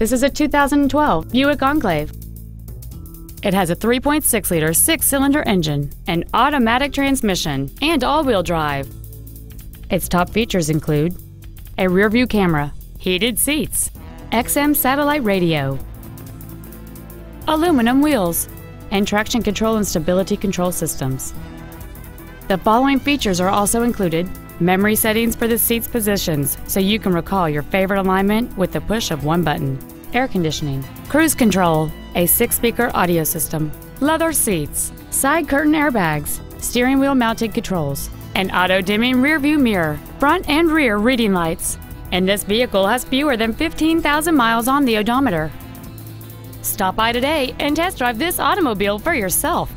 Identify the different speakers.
Speaker 1: This is a 2012 Buick Enclave. It has a 3.6 liter six cylinder engine, an automatic transmission, and all wheel drive. Its top features include a rear view camera, heated seats, XM satellite radio, aluminum wheels, and traction control and stability control systems. The following features are also included memory settings for the seat's positions so you can recall your favorite alignment with the push of one button, air conditioning, cruise control, a six speaker audio system, leather seats, side curtain airbags, steering wheel mounted controls, an auto dimming rear view mirror, front and rear reading lights, and this vehicle has fewer than 15,000 miles on the odometer. Stop by today and test drive this automobile for yourself.